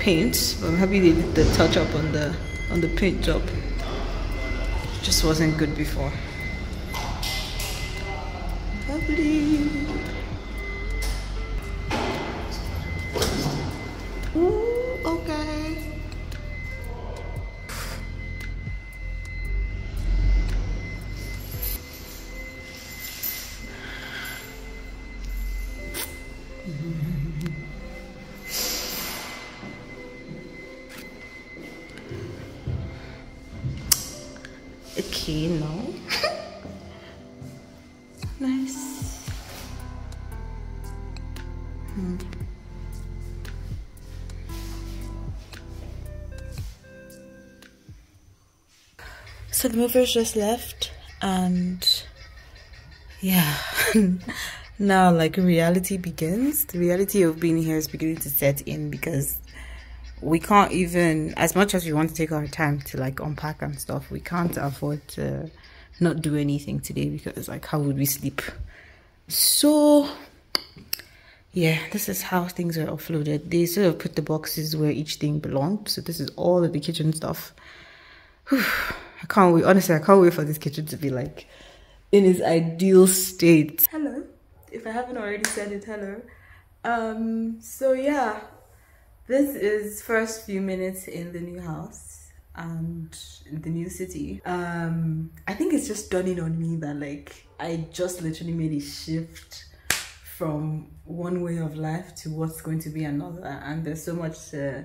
paint, I'm happy they did the touch up on the on the paint job. Just wasn't good before. Lovely. Ooh, the movers just left and yeah. Now like reality begins. The reality of being here is beginning to set in because we can't even as much as we want to take our time to like unpack and stuff we can't afford to not do anything today because like how would we sleep? So yeah this is how things are offloaded they sort of put the boxes where each thing belonged so this is all of the kitchen stuff. Whew. Can't wait honestly i can't wait for this kitchen to be like in its ideal state. Hello? If i haven't already said it hello. Um so yeah. This is first few minutes in the new house and the new city. Um, I think it's just dawning on me that like I just literally made a shift from one way of life to what's going to be another, and there's so much to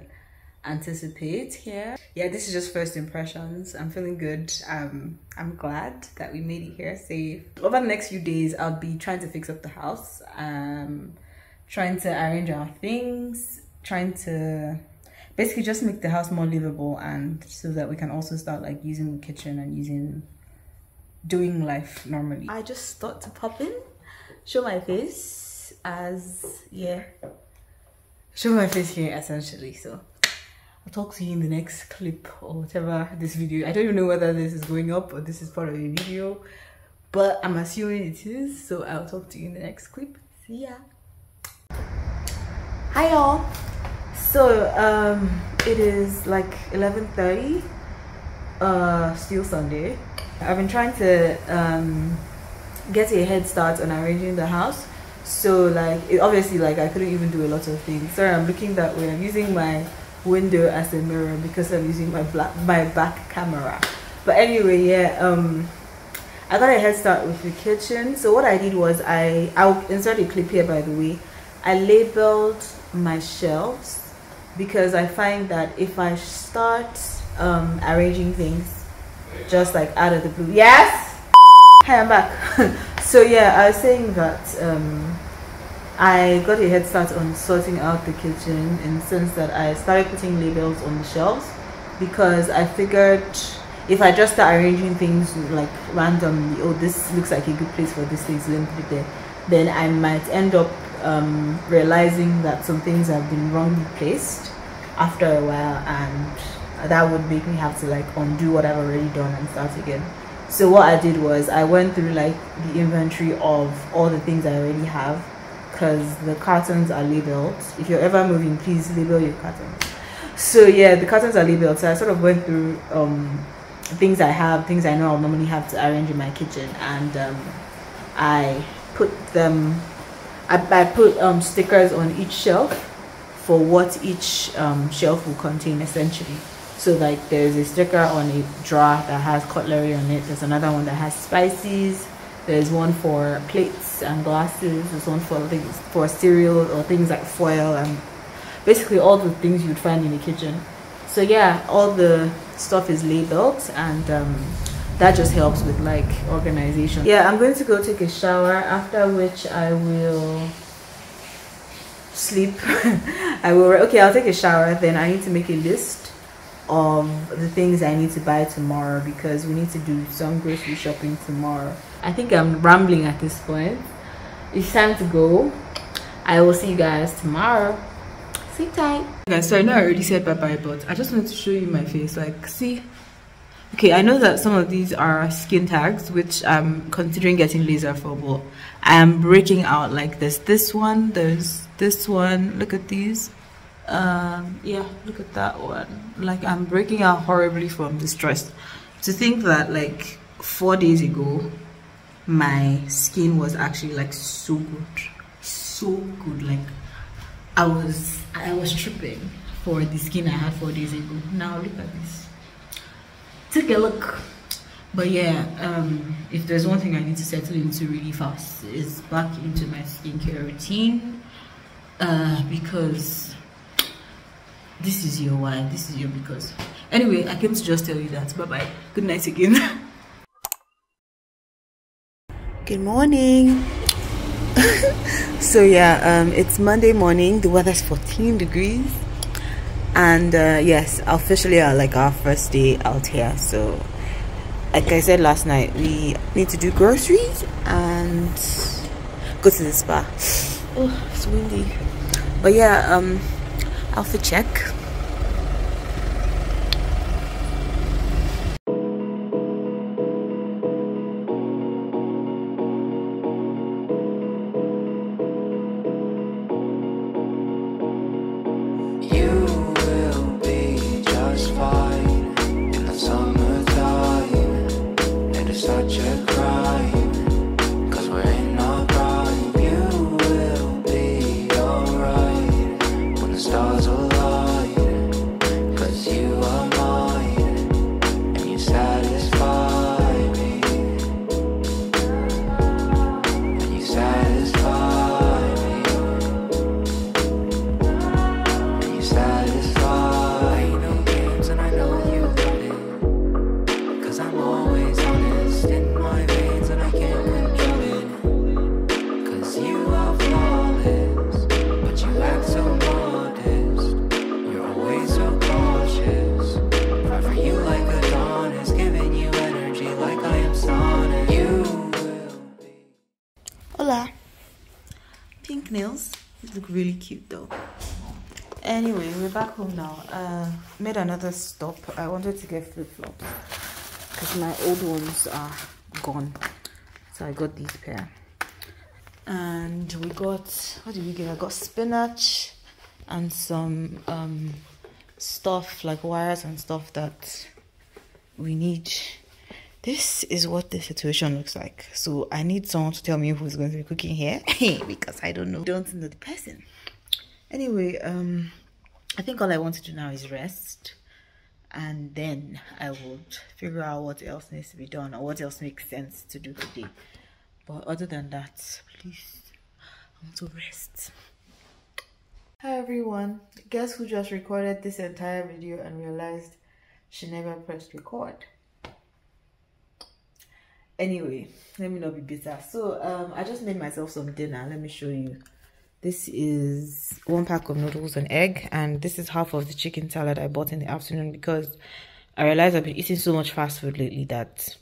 anticipate here. Yeah, this is just first impressions. I'm feeling good. Um, I'm glad that we made it here safe. Over the next few days, I'll be trying to fix up the house. Um, trying to arrange our things trying to basically just make the house more livable and so that we can also start like using the kitchen and using doing life normally i just thought to pop in show my face as yeah show my face here essentially so i'll talk to you in the next clip or whatever this video. I don't even know whether this is going up or this is part of the video but i'm assuming it is so i'll talk to you in the next clip. See ya. Hi y'all. So um it is like 11:30 uh still sunday. I've been trying to um get a head start on arranging the house. So like it, obviously like i couldn't even do a lot of things. Sorry i'm looking that way. I'm using my window as a mirror because i'm using my black my back camera. But anyway yeah um i got a head start with the kitchen. So what i did was i i'll insert a clip here by the way. I labeled my shelves because I find that if I start um, arranging things just like out of the blue, yes, hi, I'm back. so yeah, I was saying that um, I got a head start on sorting out the kitchen in the sense that I started putting labels on the shelves because I figured if I just start arranging things like randomly, oh, this looks like a good place for this thing, so let me put it there, then I might end up um, realizing that some things have been wrongly placed after a while and that would make me have to like undo what I've already done and start again. So what I did was I went through like the inventory of all the things I already have because the cartons are labeled. If you're ever moving, please label your cartons. So yeah, the cartons are labeled. So I sort of went through um, things I have, things I know I'll normally have to arrange in my kitchen and um, I put them I, I put um, stickers on each shelf for what each um, shelf will contain essentially. So like there's a sticker on a drawer that has cutlery on it. There's another one that has spices. There's one for plates and glasses. There's one for things for cereal or things like foil and basically all the things you'd find in the kitchen. So yeah, all the stuff is labeled and um, that just helps with like organization yeah i'm going to go take a shower after which i will sleep i will okay i'll take a shower then i need to make a list of the things i need to buy tomorrow because we need to do some grocery shopping tomorrow. I think i'm rambling at this point. It's time to go. I will see you guys tomorrow. Sleep tight. Guys so i know i already said bye bye but i just wanted to show you my face. Like see? Okay i know that some of these are skin tags which i'm considering getting laser for but i am breaking out like this. This one there's this one. Look at these um yeah look at that one. Like i'm breaking out horribly from this stress to think that like four days ago my skin was actually like so good. So good. Like i was i was tripping for the skin i had four days ago. Now look at this. Take a look. But yeah um if there's one thing i need to settle into really fast is back into my skincare routine uh because this is your why this is your because. Anyway i came to just tell you that. Bye bye good night again. Good morning. So yeah um it's monday morning. The weather's 14 degrees. And uh yes officially uh, like our first day out here. So like i said last night we need to do groceries and go to the spa. Oh it's windy. But yeah um outfit check back home now. Uh, made another stop. I wanted to get flip flops because my old ones are gone. So I got these pair. And we got, what did we get? I got spinach and some um, stuff like wires and stuff that we need this is what the situation looks like. So I need someone to tell me who's going to be cooking here because I don't know. Don't know the person. Anyway, um, I think all I want to do now is rest and then I would figure out what else needs to be done or what else makes sense to do today. But other than that, please, I want to rest. Hi everyone. Guess who just recorded this entire video and realized she never pressed record? anyway let me not be bitter so um i just made myself some dinner let me show you this is one pack of noodles and egg and this is half of the chicken salad i bought in the afternoon because i realized i've been eating so much fast food lately that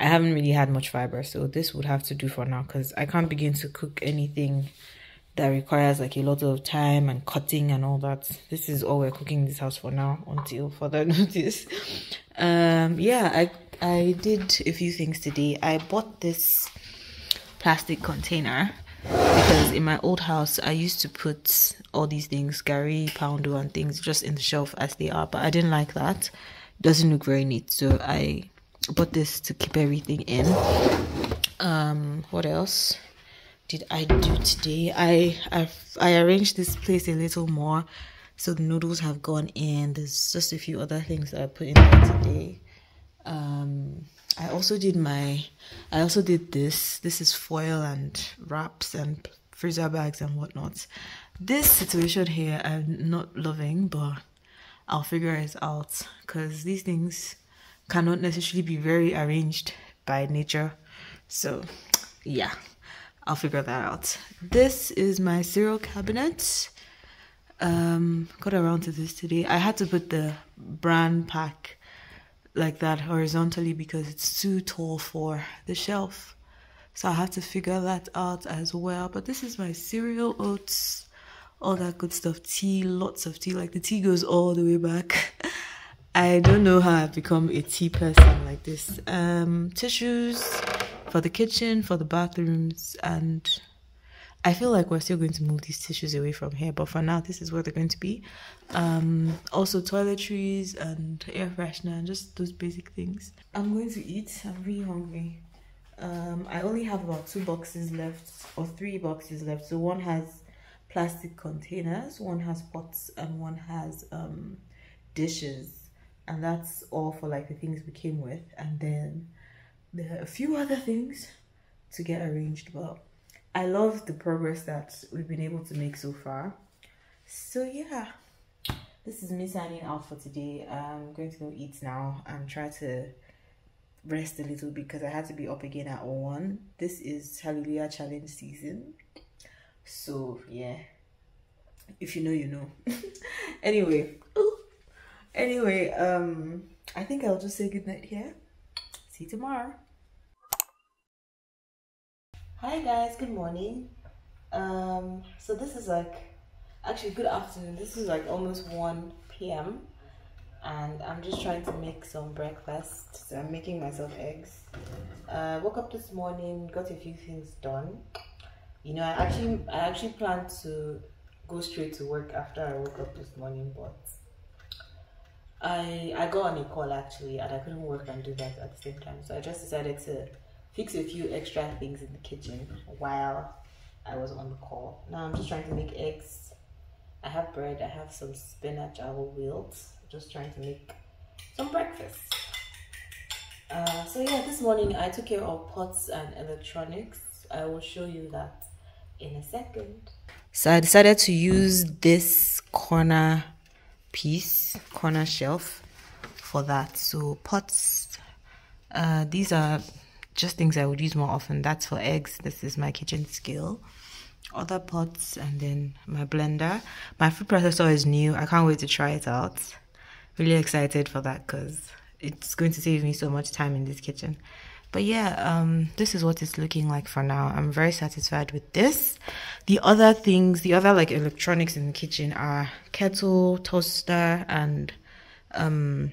i haven't really had much fiber. So this would have to do for now because i can't begin to cook anything that requires like a lot of time and cutting and all that. This is all we're cooking in this house for now until further notice. Um yeah i I did a few things today. I bought this plastic container because in my old house I used to put all these things, garri, Poundo and things just in the shelf as they are, but I didn't like that. It doesn't look very neat, so I bought this to keep everything in. Um, what else did I do today? I i I arranged this place a little more, so the noodles have gone in. There's just a few other things that I put in there today um i also did my i also did this. This is foil and wraps and freezer bags and whatnot. This situation here i'm not loving but i'll figure it out because these things cannot necessarily be very arranged by nature. So yeah i'll figure that out. This is my cereal cabinet. Um got around to this today. I had to put the bran pack like that horizontally because it's too tall for the shelf. So I have to figure that out as well. But this is my cereal, oats, all that good stuff. Tea, lots of tea. Like the tea goes all the way back. I don't know how I've become a tea person like this. Um, tissues for the kitchen, for the bathrooms, and I feel like we're still going to move these tissues away from here, but for now, this is where they're going to be. Um, also, toiletries and air freshener and just those basic things. I'm going to eat. I'm really hungry. Um, I only have about two boxes left, or three boxes left. So one has plastic containers, one has pots, and one has um, dishes. And that's all for like the things we came with. And then there are a few other things to get arranged, but I love the progress that we've been able to make so far. So yeah, this is me signing out for today. I'm going to go eat now and try to rest a little because I had to be up again at 1. This is Hallelujah Challenge season. So yeah, if you know, you know. anyway, anyway, um, I think I'll just say goodnight here. See you tomorrow hi guys. Good morning. Um so this is like actually good afternoon. This is like almost 1 p.m and i'm just trying to make some breakfast. So i'm making myself eggs. Uh woke up this morning got a few things done. You know i actually i actually planned to go straight to work after i woke up this morning but i i got on a call actually and i couldn't work and do that at the same time. So i just decided to fix a few extra things in the kitchen while I was on the call. Now I'm just trying to make eggs. I have bread, I have some spinach I will wilt. Just trying to make some breakfast. Uh, so yeah, this morning I took care of pots and electronics. I will show you that in a second. So I decided to use this corner piece, corner shelf for that. So pots, uh, these are just things I would use more often. That's for eggs. This is my kitchen skill. Other pots and then my blender. My food processor is new. I can't wait to try it out. Really excited for that because it's going to save me so much time in this kitchen. But yeah, um, this is what it's looking like for now. I'm very satisfied with this. The other things, the other like electronics in the kitchen are kettle, toaster, and um,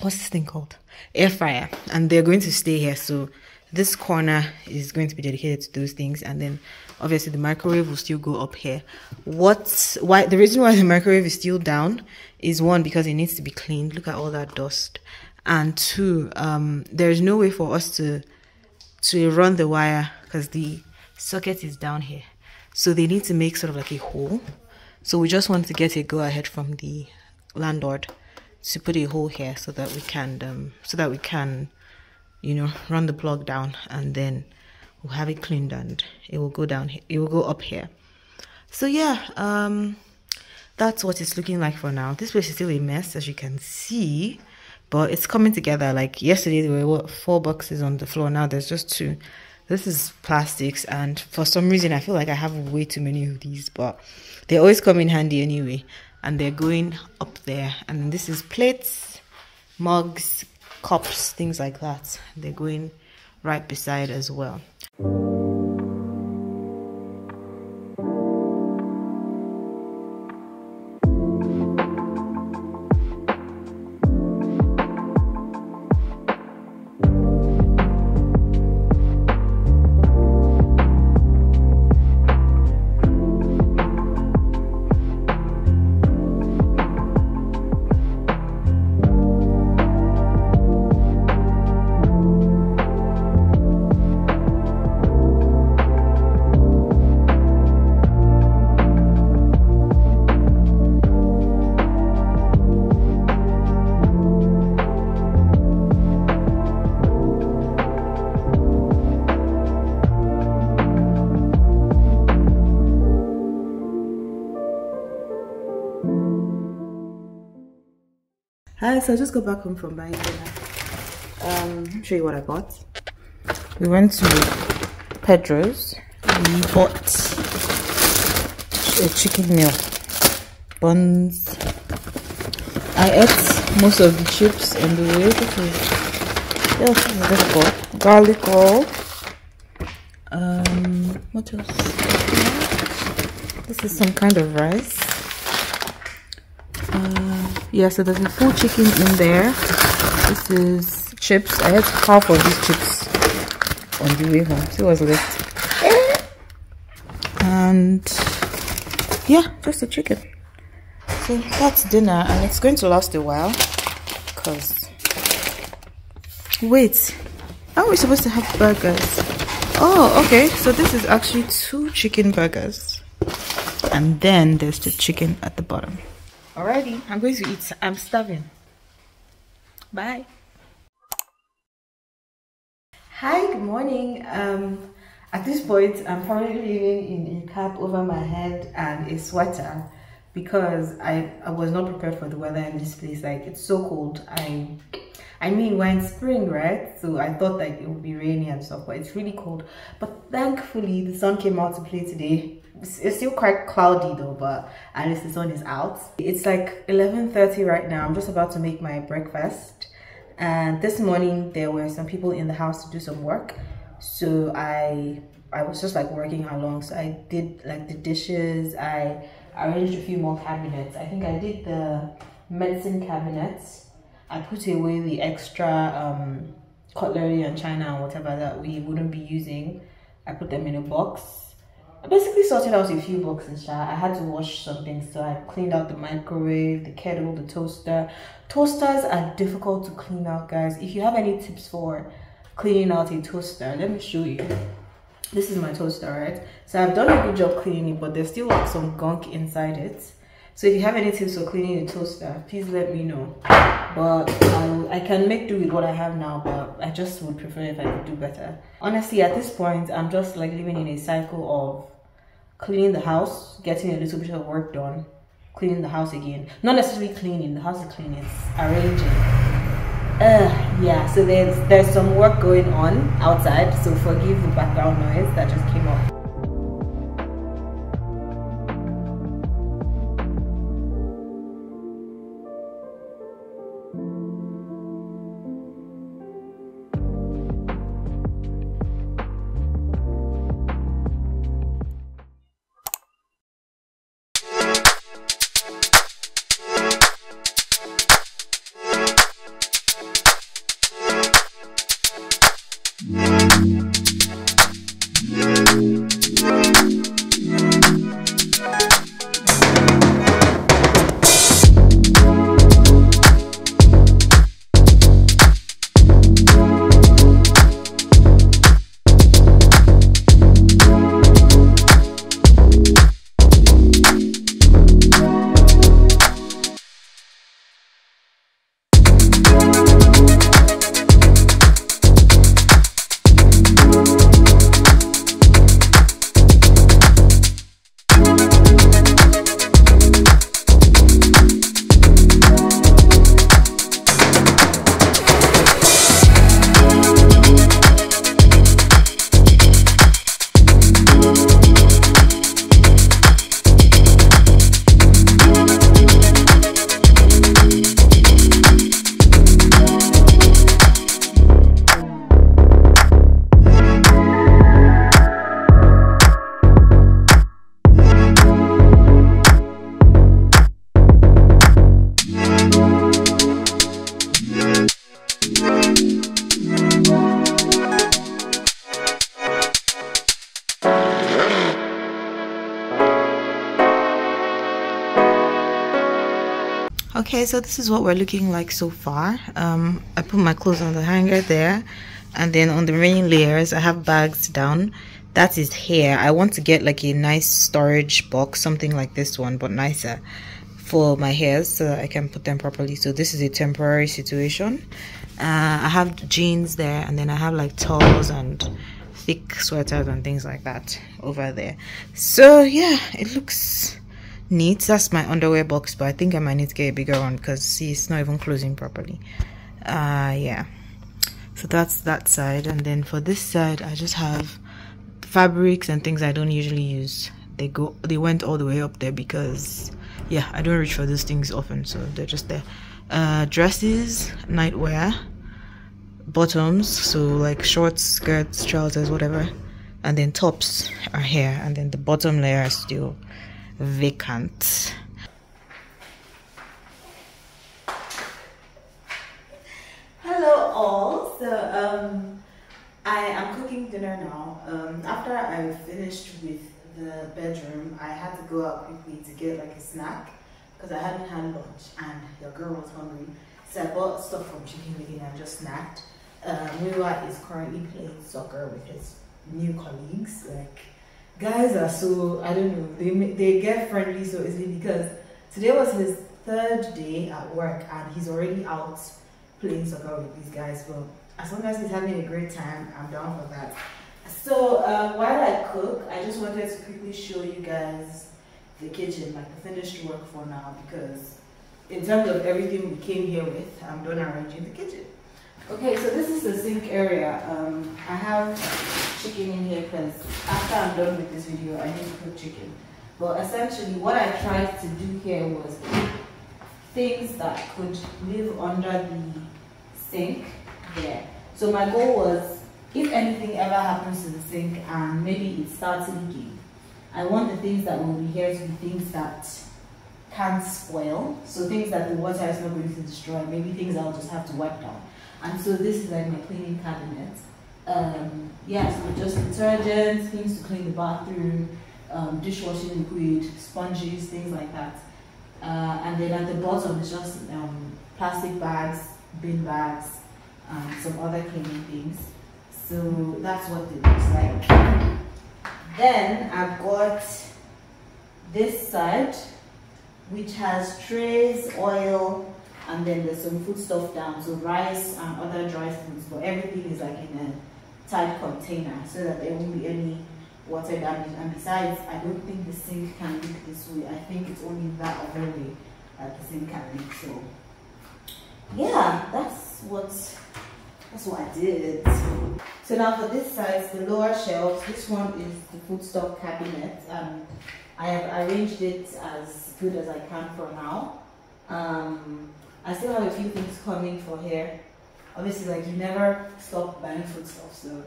what's this thing called? Air fryer. And they're going to stay here. So this corner is going to be dedicated to those things and then obviously the microwave will still go up here. What's why the reason why the microwave is still down is one because it needs to be cleaned. Look at all that dust. And two um, there's no way for us to to run the wire because the socket is down here. So they need to make sort of like a hole. So we just want to get a go ahead from the landlord to put a hole here so that we can um, so that we can you know run the plug down and then we'll have it cleaned and it will go down it will go up here. So yeah um that's what it's looking like for now. This place is still a mess as you can see but it's coming together. Like yesterday there were what, four boxes on the floor. Now there's just two. This is plastics and for some reason i feel like i have way too many of these but they always come in handy anyway. And they're going up there. And this is plates mugs cups, things like that. They're going right beside as well. Hi, so I just got back home from buying dinner. Um, show you what I bought. We went to Pedro's. We bought a chicken meal, buns. I ate most of the chips on the way. Is yes, this is. Garlic roll. Um, what else? This is some kind of rice uh, yeah so there's a full chicken in there. This is chips. I had half of these chips on the way home. See what's left and yeah just the chicken. So that's dinner and it's going to last a while because wait. Are we supposed to have burgers? Oh okay. So this is actually two chicken burgers and then there's the chicken at the bottom alrighty i'm going to eat. I'm starving. Bye. Hi good morning. Um at this point i'm probably living in a cap over my head and a sweater because i i was not prepared for the weather in this place. Like it's so cold. I I mean, we're in spring, right? So I thought that it would be rainy and stuff, but it's really cold. But thankfully, the sun came out to play today it's still quite cloudy though but at least the sun is out. It's like 11:30 right now. I'm just about to make my breakfast. And this morning there were some people in the house to do some work. So i i was just like working along. So i did like the dishes. I arranged a few more cabinets. I think i did the medicine cabinets. I put away the extra um cutlery and china and whatever that we wouldn't be using. I put them in a box I basically sorted out a few boxes. I had to wash something, so I cleaned out the microwave, the kettle, the toaster. Toasters are difficult to clean out, guys. If you have any tips for cleaning out a toaster, let me show you. This is my toaster, right? So I've done a good job cleaning it, but there's still like some gunk inside it. So if you have any tips for cleaning a toaster, please let me know. But I'll, I can make do with what I have now, but I just would prefer if I could do better. Honestly, at this point, I'm just like living in a cycle of cleaning the house, getting a little bit of work done, cleaning the house again. Not necessarily cleaning, the house is clean, it's arranging. Uh, yeah, so there's there's some work going on outside, so forgive the background noise that just came up. Okay so this is what we're looking like so far. Um, i put my clothes on the hanger there and then on the remaining layers i have bags down. That is hair i want to get like a nice storage box something like this one but nicer for my hairs so that i can put them properly. So this is a temporary situation. Uh, i have jeans there and then i have like towels and thick sweaters and things like that over there. So yeah it looks neat that's my underwear box but i think i might need to get a bigger one because see it's not even closing properly. Uh yeah. So that's that side and then for this side i just have fabrics and things i don't usually use. They go they went all the way up there because yeah i don't reach for those things often so they're just there. Uh dresses nightwear bottoms so like shorts skirts trousers whatever. And then tops are here and then the bottom layer is still vacant. Hello all. So um i am cooking dinner now. Um after i finished with the bedroom i had to go out quickly to get like a snack because i hadn't had lunch and your girl was hungry. So i bought stuff from chicken wing and just snacked. Um, is currently playing soccer with his new colleagues like guys are so, I don't know, they, they get friendly so easily because today was his third day at work and he's already out playing soccer with these guys. But as long as he's having a great time, I'm down for that. So uh, while I cook, I just wanted to quickly show you guys the kitchen, like the finished work for now, because in terms of everything we came here with, I'm done arranging the kitchen. Okay, so this is the sink area. Um, I have chicken in here because after I'm done with this video, I need to cook chicken. But essentially, what I tried to do here was things that could live under the sink there. So my goal was, if anything ever happens to the sink and maybe it starts leaking, I want the things that will be here to be things that can't spoil. So things that the water is not going to destroy, maybe things I'll just have to wipe down. And so this is like my cleaning cabinet. Um, yeah, so just detergent, things to clean the bathroom, um, dishwashing liquid, sponges, things like that. Uh, and then at the bottom is just um, plastic bags, bin bags, and some other cleaning things. So that's what it looks like. Then I've got this side, which has trays, oil, and then there's some food stuff down, so rice and other dry foods, but everything is like in a tight container so that there won't be any water damage. And besides, I don't think the sink can leak this way. I think it's only that other way that the sink can leak. So yeah, that's what that's what I did. So now for this side, the lower shelves, this one is the food stock cabinet. Um, I have arranged it as good as I can for now. Um, I still have a few things coming for here. Obviously, like you never stop buying food stuff, so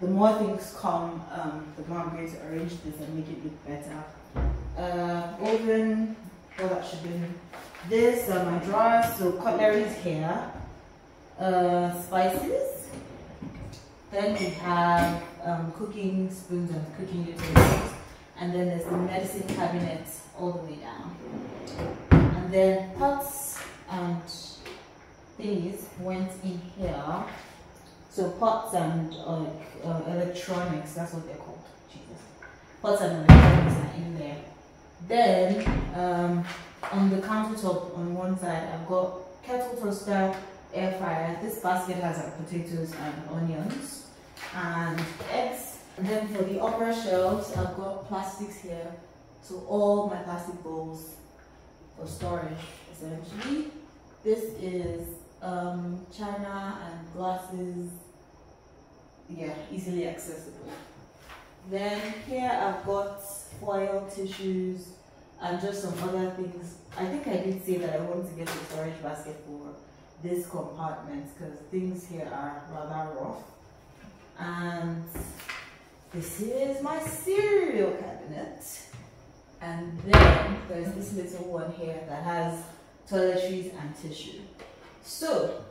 the more things come, um, the more I'm going to arrange this and make it look better. Uh, oven, all that should be. This are my drawers, so cutlery here. Uh, spices. Then we have um, cooking spoons and cooking utensils. And then there's the medicine cabinet all the way down. And then pots and these went in here so pots and uh, uh, electronics, that's what they're called. Jesus. Pots and electronics are in there. Then um, on the countertop on one side, I've got kettle toaster, air fryer. This basket has like potatoes and onions and eggs. And then for the upper shelves, I've got plastics here. So all my plastic bowls for storage, essentially. This is um, china and glasses, yeah, easily accessible. Then here I've got foil tissues and just some other things. I think I did say that I want to get a storage basket for this compartment because things here are rather rough. And this is my cereal cabinet. And then there's this little one here that has toiletries and tissue. So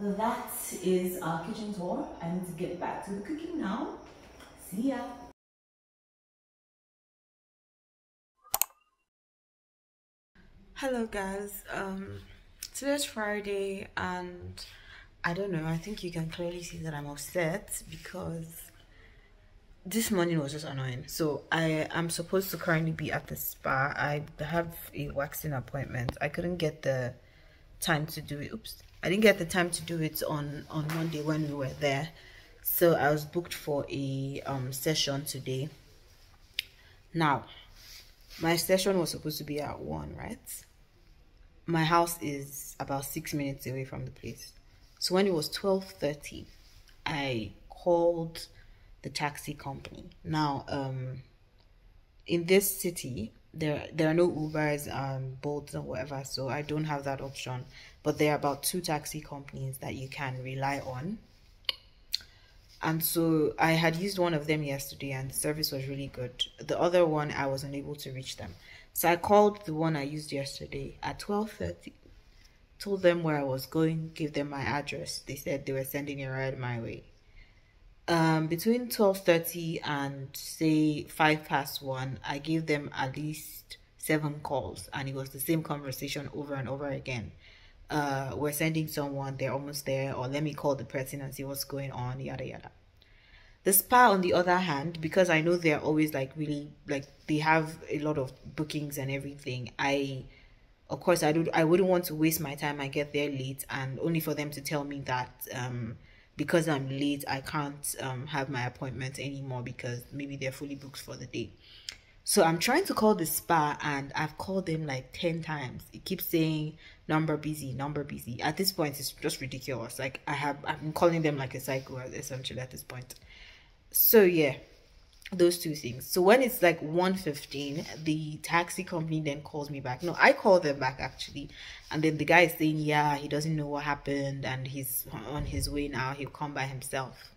that is our kitchen tour. I need to get back to the cooking now. See ya. Hello guys, um, today's Friday and I don't know, I think you can clearly see that I'm upset because this morning was just annoying. So I am supposed to currently be at the spa. I have a waxing appointment. I couldn't get the time to do it. Oops. I didn't get the time to do it on, on Monday when we were there. So I was booked for a um, session today. Now, my session was supposed to be at 1, right? My house is about 6 minutes away from the place. So when it was 12.30, I called the taxi company. Now, um, in this city, there there are no Ubers and Bolts or whatever, so I don't have that option. But there are about two taxi companies that you can rely on. And so I had used one of them yesterday and the service was really good. The other one I was unable to reach them. So I called the one I used yesterday at 12:30 told them where I was going, gave them my address. They said they were sending a ride my way. Um, between twelve thirty and say five past one, I gave them at least seven calls, and it was the same conversation over and over again. Uh, we're sending someone, they're almost there, or let me call the person and see what's going on, yada yada. The spa, on the other hand, because I know they're always like really like they have a lot of bookings and everything. I, of course, I do. I wouldn't want to waste my time. I get there late, and only for them to tell me that um, because I'm late, I can't um, have my appointment anymore because maybe they're fully booked for the day. So I'm trying to call the spa, and I've called them like ten times. It keeps saying number busy, number busy. At this point, it's just ridiculous. Like I have, I'm calling them like a psycho essentially at this point so yeah those two things. So when it's like 1.15 the taxi company then calls me back. No i call them back actually. And then the guy is saying yeah he doesn't know what happened and he's on his way now. He'll come by himself.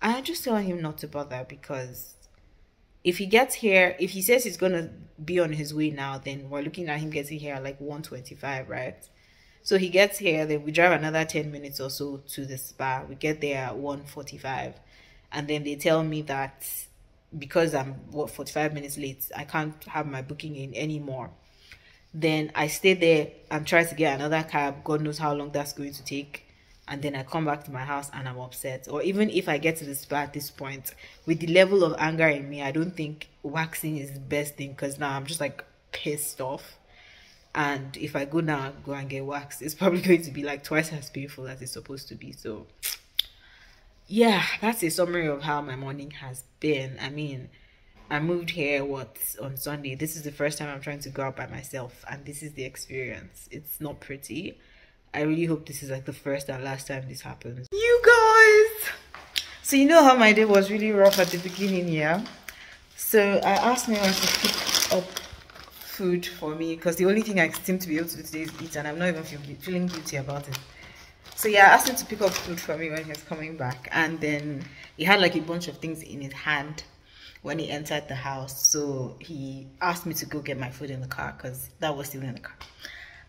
I just tell him not to bother because if he gets here if he says he's gonna be on his way now then we're looking at him getting here at like 125 right? So he gets here then we drive another 10 minutes or so to the spa. We get there at 145 and then they tell me that because I'm what 45 minutes late, I can't have my booking in anymore. Then I stay there and try to get another cab. God knows how long that's going to take. And then I come back to my house and I'm upset. Or even if I get to the spa at this point, with the level of anger in me, I don't think waxing is the best thing because now I'm just like pissed off. And if I go now, go and get waxed, it's probably going to be like twice as painful as it's supposed to be. So yeah, that's a summary of how my morning has been. I mean, I moved here what on Sunday. This is the first time I'm trying to go out by myself, and this is the experience. It's not pretty. I really hope this is like the first and last time this happens. You guys! So, you know how my day was really rough at the beginning, yeah? So, I asked my to pick up food for me because the only thing I seem to be able to do today is eat, and I'm not even feel, feeling guilty about it. So yeah, I asked him to pick up food for me when he was coming back, and then he had like a bunch of things in his hand when he entered the house. So he asked me to go get my food in the car because that was still in the car.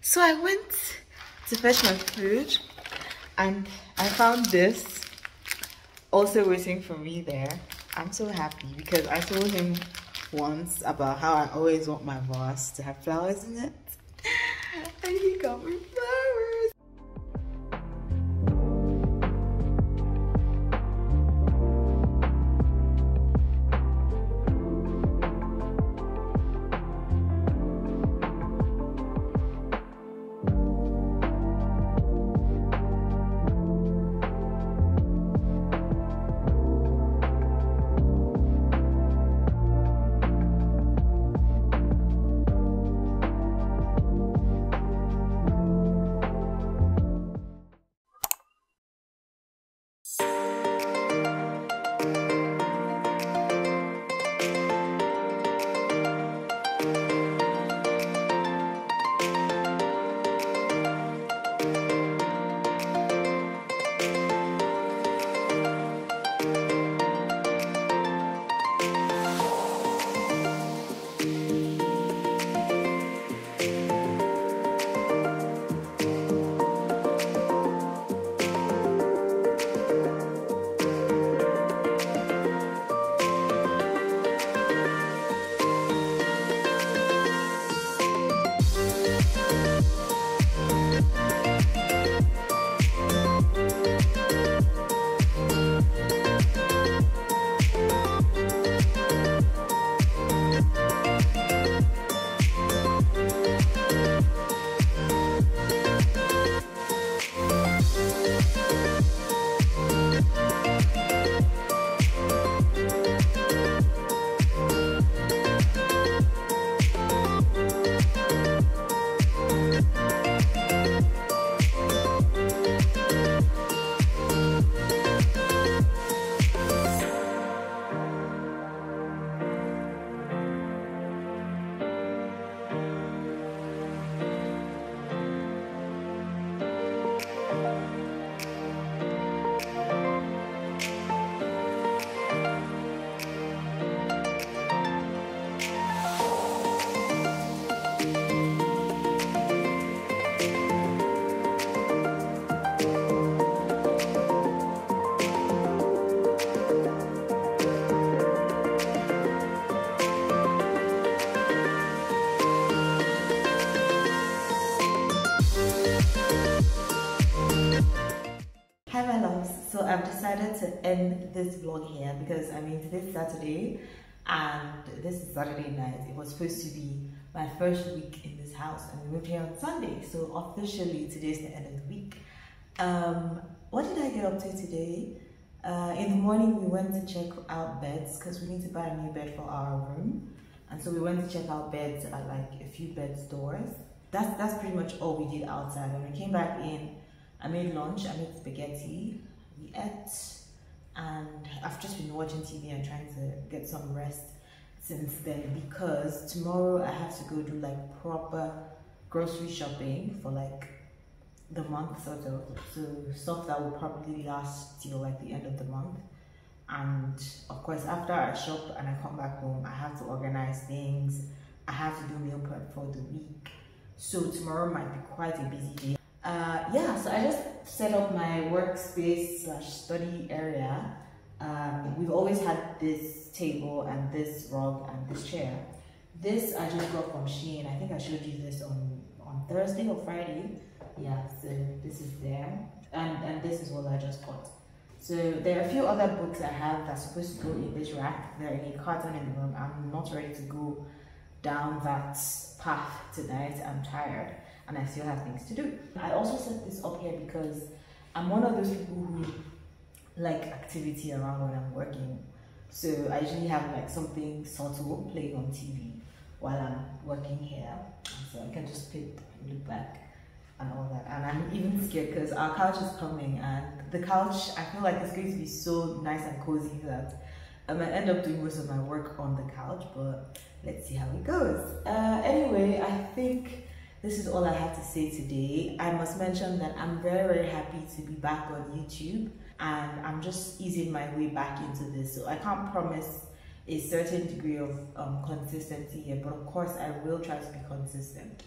So I went to fetch my food, and I found this also waiting for me there. I'm so happy because I told him once about how I always want my vase to have flowers in it. And he got me end this vlog here because I mean today's Saturday and this is Saturday night. It was supposed to be my first week in this house and we moved here on Sunday. So officially today's the end of the week. Um, what did I get up to today? Uh, in the morning we went to check out beds because we need to buy a new bed for our room. And so we went to check out beds at like a few bed stores. That's, that's pretty much all we did outside. When we came back in, I made lunch, I made spaghetti, we ate, and I've just been watching TV and trying to get some rest since then because tomorrow I have to go do like proper grocery shopping for like the month sort of. So stuff that will probably last till like the end of the month. And of course after I shop and I come back home I have to organize things. I have to do meal prep for the week. So tomorrow might be quite a busy day. Uh, yeah, so I just set up my workspace slash study area. Um, we've always had this table and this rug and this chair. This I just got from Shein. I think I showed you this on, on Thursday or Friday. Yeah, so this is there. And, and this is what I just got. So there are a few other books I have that's supposed to go in this rack. They're in a carton in the room. I'm not ready to go down that path tonight. I'm tired and I still have things to do. I also set this up here because I'm one of those people who like activity around when I'm working. So I usually have like something subtle playing on TV while I'm working here. So I can just pick and look back and all that. And I'm even scared because our couch is coming and the couch, I feel like it's going to be so nice and cozy that I might end up doing most of my work on the couch, but let's see how it goes. Uh, anyway, I think this is all I have to say today. I must mention that I'm very, very happy to be back on YouTube and I'm just easing my way back into this. So I can't promise a certain degree of um, consistency here, but of course I will try to be consistent.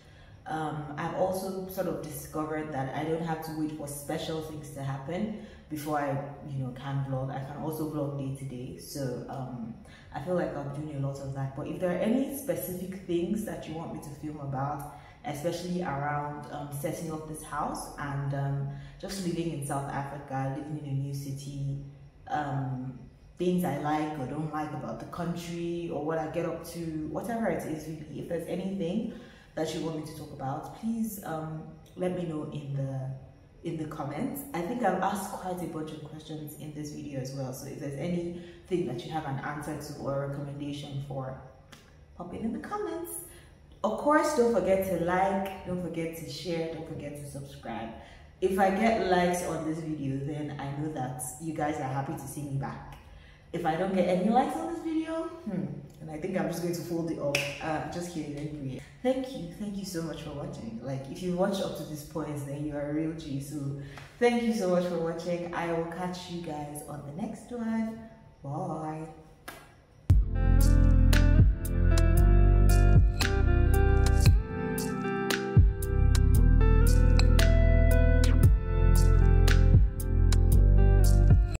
Um, I've also sort of discovered that I don't have to wait for special things to happen before I, you know, can vlog. I can also vlog day to day. So um, I feel like I'm doing a lot of that. But if there are any specific things that you want me to film about, especially around um, setting up this house and um, just living in South Africa, living in a new city, um, things I like or don't like about the country or what I get up to, whatever it is really. If there's anything that you want me to talk about, please um, let me know in the in the comments. I think I've asked quite a bunch of questions in this video as well. So if there's anything that you have an answer to or a recommendation for, pop it in the comments. Of course, don't forget to like, don't forget to share, don't forget to subscribe. If I get likes on this video, then I know that you guys are happy to see me back. If I don't get any likes on this video, hmm, and I think I'm just going to fold it off. Uh, just kidding. Thank you, thank you so much for watching. Like, if you watch up to this point, then you are a real G. So, thank you so much for watching. I will catch you guys on the next one. Bye.